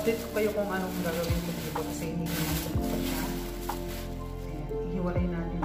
update ko kayo kung anong gagawin ko dito kasi hindi naman ko pa siya. Ayan, ihiwalay natin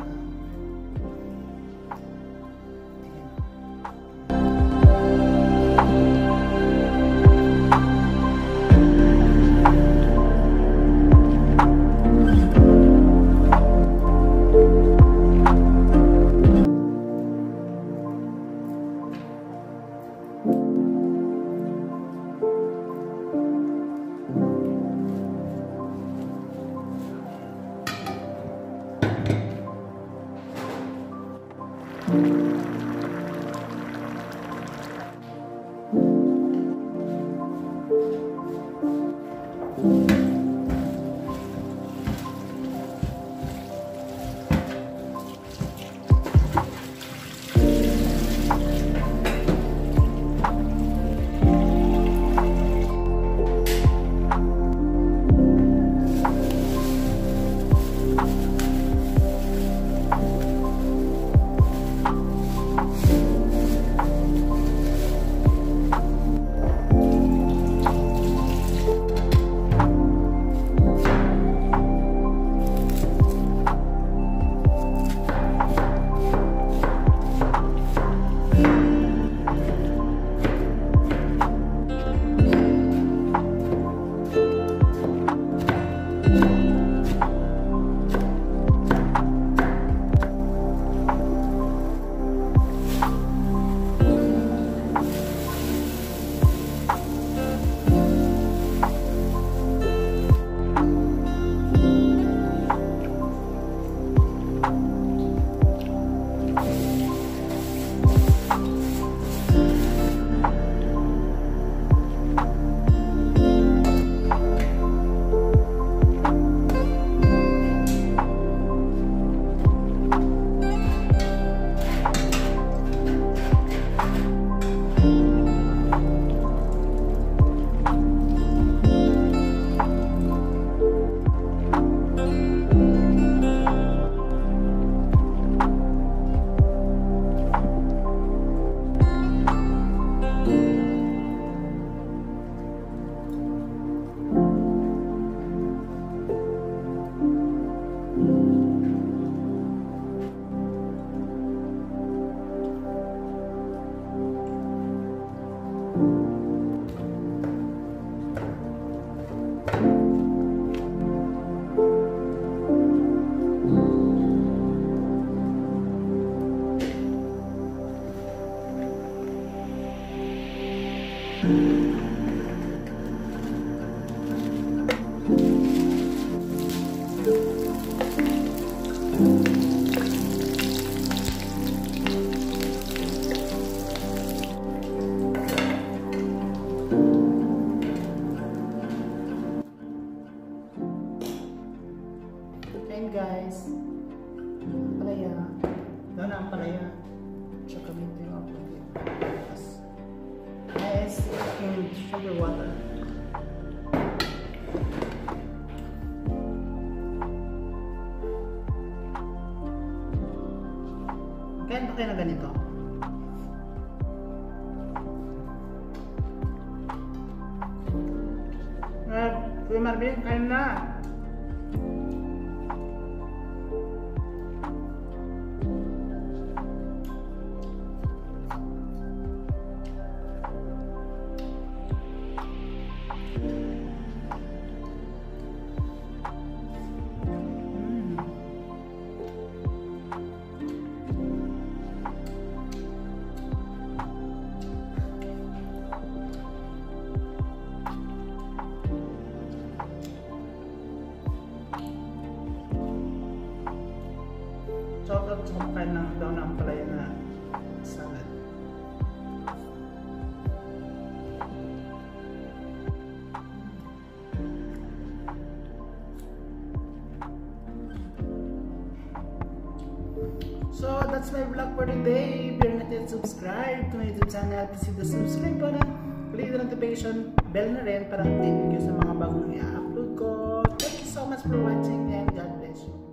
Kayo na ganito? Ah, Kuya Marvin, kain na. Out sa kumakain ng daw ng palaya na salad. So that's my vlog for today. If you're not to my YouTube channel, please hit the subscribe button. Click the notification bell na rin para update kayo sa mga bagong i-upload ko. Thank you so much for watching and God bless you.